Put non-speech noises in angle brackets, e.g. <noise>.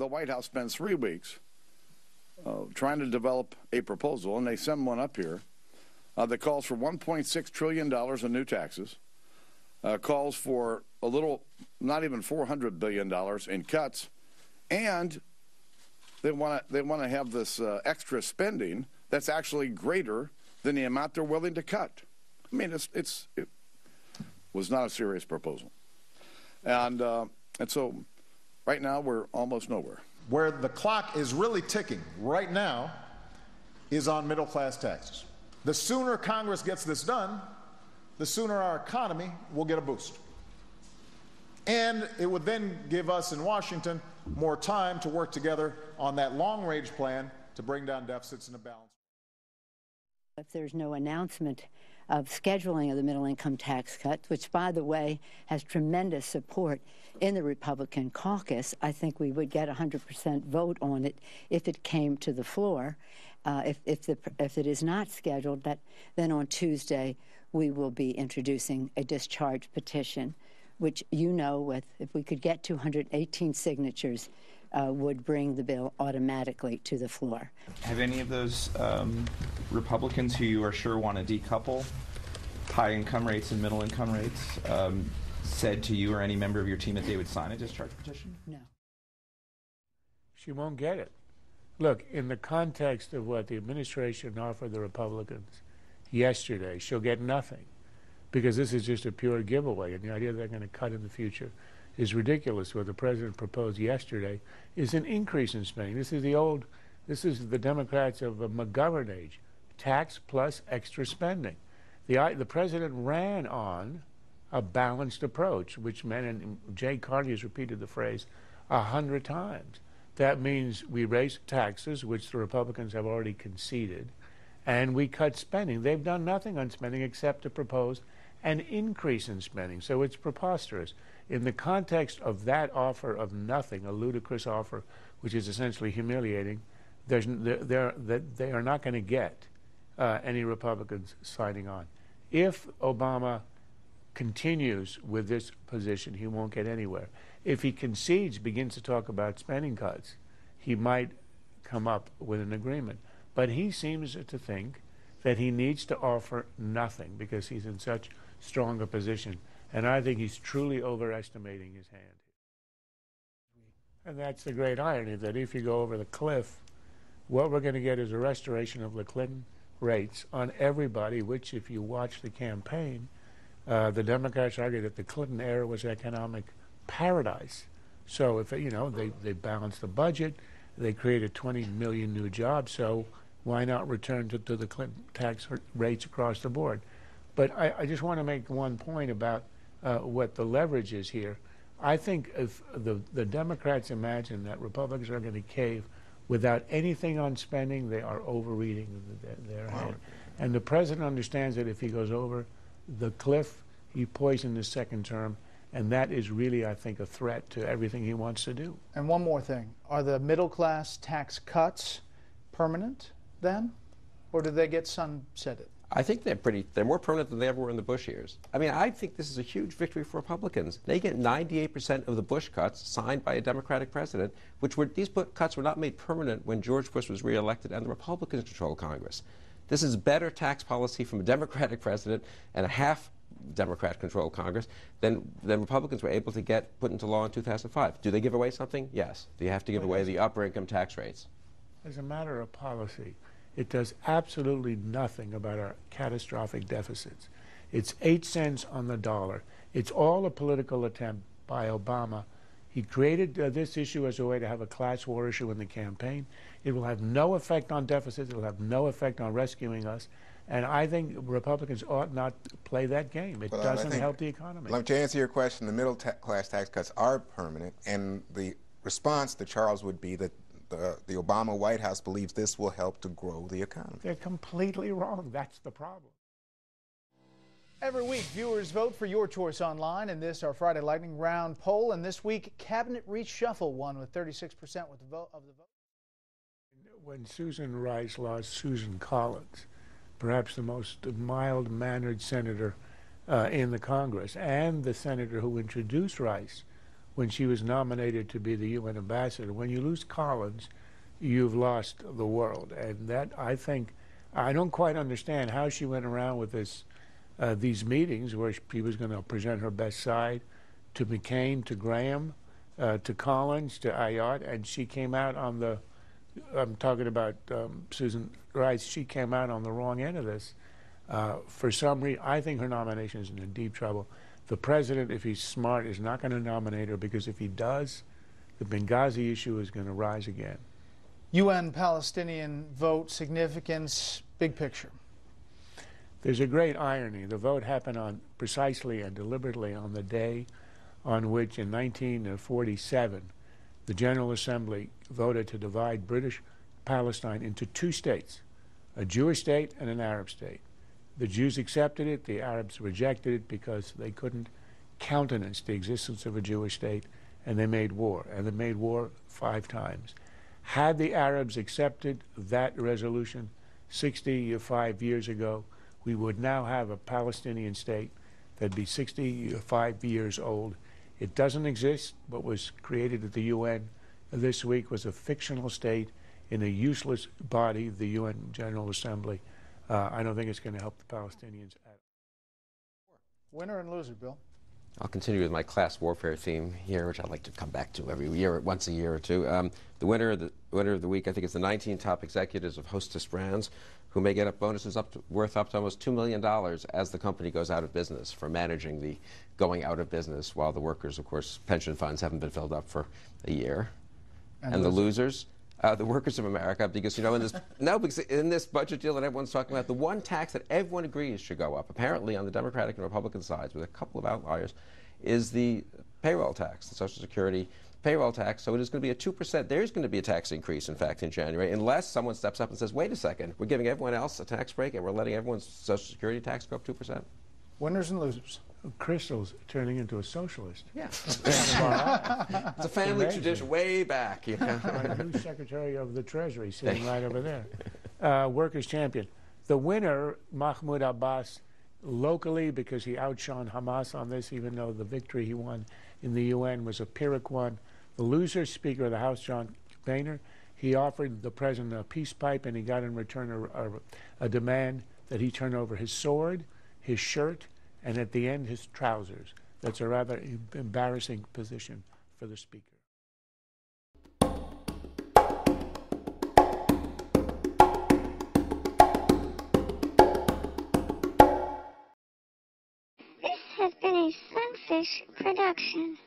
the White House spends three weeks uh, trying to develop a proposal, and they send one up here uh, that calls for 1.6 trillion dollars in new taxes, uh, calls for a little, not even 400 billion dollars in cuts, and they want to they want to have this uh, extra spending that's actually greater than the amount they're willing to cut. I mean, it's it's it was not a serious proposal, and uh, and so right now we're almost nowhere. Where the clock is really ticking right now is on middle class taxes. The sooner Congress gets this done, the sooner our economy will get a boost. And it would then give us in Washington more time to work together on that long range plan to bring down deficits in a balance. If there's no announcement of scheduling of the middle income tax cut, which, by the way, has tremendous support in the Republican caucus, I think we would get a 100% vote on it if it came to the floor. Uh, if, if, the, if it is not scheduled, that, then on Tuesday we will be introducing a discharge petition, which you know, with if we could get 218 signatures, uh, would bring the bill automatically to the floor. Have any of those um, Republicans who you are sure want to decouple high income rates and middle income rates um, said to you or any member of your team that they would sign a discharge petition? No. She won't get it. Look, in the context of what the administration offered the Republicans yesterday, she'll get nothing because this is just a pure giveaway. And the idea that they're going to cut in the future is ridiculous. What the president proposed yesterday is an increase in spending. This is the old, this is the Democrats of a McGovern age tax plus extra spending. The, the president ran on a balanced approach, which meant, and Jay Carney has repeated the phrase a hundred times. That means we raise taxes, which the Republicans have already conceded, and we cut spending. They've done nothing on spending except to propose an increase in spending. So it's preposterous. In the context of that offer of nothing, a ludicrous offer, which is essentially humiliating, there's, they're, they are not going to get uh, any Republicans signing on. If Obama continues with this position, he won't get anywhere. If he concedes, begins to talk about spending cuts, he might come up with an agreement. But he seems to think that he needs to offer nothing because he's in such strong a position. And I think he's truly overestimating his hand. And that's the great irony that if you go over the cliff, what we're going to get is a restoration of the Clinton rates on everybody, which, if you watch the campaign, uh, the Democrats argue that the Clinton era was economic paradise. So if you know they they balanced the budget, they created 20 million new jobs. So why not return to, to the Clinton tax rates across the board? But I, I just want to make one point about uh, what the leverage is here. I think if the the Democrats imagine that Republicans are going to cave without anything on spending, they are overreading the, their wow. And the president understands that if he goes over the cliff, he poisoned his second term. And that is really, I think, a threat to everything he wants to do. And one more thing are the middle class tax cuts permanent then? Or do they get sunsetted? I think they're pretty, they're more permanent than they ever were in the Bush years. I mean, I think this is a huge victory for Republicans. They get 98% of the Bush cuts signed by a Democratic president, which were, these cuts were not made permanent when George Bush was reelected and the Republicans controlled Congress. This is better tax policy from a Democratic president and a half Democrat controlled Congress than, than Republicans were able to get put into law in 2005. Do they give away something? Yes. Do you have to give away the upper income tax rates? As a matter of policy, it does absolutely nothing about our catastrophic deficits. It's eight cents on the dollar. It's all a political attempt by Obama. He created uh, this issue as a way to have a class war issue in the campaign. It will have no effect on deficits. It will have no effect on rescuing us. And I think Republicans ought not play that game. It well, doesn't help the economy. Let To answer your question, the middle ta class tax cuts are permanent, and the response to Charles would be that the, the Obama White House believes this will help to grow the economy. They're completely wrong. That's the problem. Every week, viewers vote for your choice online in this, our Friday Lightning Round poll. And this week, Cabinet Reshuffle won with 36% with the vote of the vote. When Susan Rice lost Susan Collins, perhaps the most mild-mannered senator uh, in the Congress, and the senator who introduced Rice, when she was nominated to be the UN ambassador. When you lose Collins, you've lost the world. And that, I think, I don't quite understand how she went around with this, uh, these meetings where she was going to present her best side to McCain, to Graham, uh, to Collins, to Ayotte, and she came out on the, I'm talking about um, Susan Rice, she came out on the wrong end of this. Uh, for some reason, I think her nomination is in deep trouble. The president, if he's smart, is not going to nominate her because if he does, the Benghazi issue is going to rise again. UN Palestinian vote significance, big picture. There's a great irony. The vote happened on precisely and deliberately on the day on which, in 1947, the General Assembly voted to divide British Palestine into two states a Jewish state and an Arab state. The Jews accepted it, the Arabs rejected it because they couldn't countenance the existence of a Jewish state, and they made war. And they made war five times. Had the Arabs accepted that resolution 65 years ago, we would now have a Palestinian state that'd be 65 years old. It doesn't exist, but was created at the UN this week was a fictional state in a useless body, the UN General Assembly. Uh, I don't think it's going to help the Palestinians. Winner and loser, Bill. I'll continue with my class warfare theme here, which I like to come back to every year, once a year or two. Um, the winner of the winner of the week, I think, is the 19 top executives of Hostess Brands, who may get up bonuses up to, worth up to almost two million dollars as the company goes out of business for managing the going out of business, while the workers, of course, pension funds haven't been filled up for a year. And, and the losers, uh, the workers of America, because you know in this <laughs> no, because in this budget deal that everyone's talking about, the one tax that everyone agrees should go up, apparently on the Democratic and Republican sides, with a couple of outliers, is the payroll tax, the Social Security payroll tax. So it is going to be a two percent. There is going to be a tax increase, in fact, in January, unless someone steps up and says, "Wait a second, we're giving everyone else a tax break, and we're letting everyone's Social Security tax go up two percent." Winners and losers. Kristol's turning into a socialist. Yeah. <laughs> it's a family tradition way back. You know? Our new Secretary of the Treasury <laughs> sitting right over there. Uh, workers' champion. The winner, Mahmoud Abbas, locally because he outshone Hamas on this, even though the victory he won in the UN was a Pyrrhic one. The loser, Speaker of the House, John Boehner, he offered the president a peace pipe and he got in return a, a, a demand that he turn over his sword, his shirt, and at the end his trousers. That's a rather embarrassing position for the speaker. This has been a Sunfish production.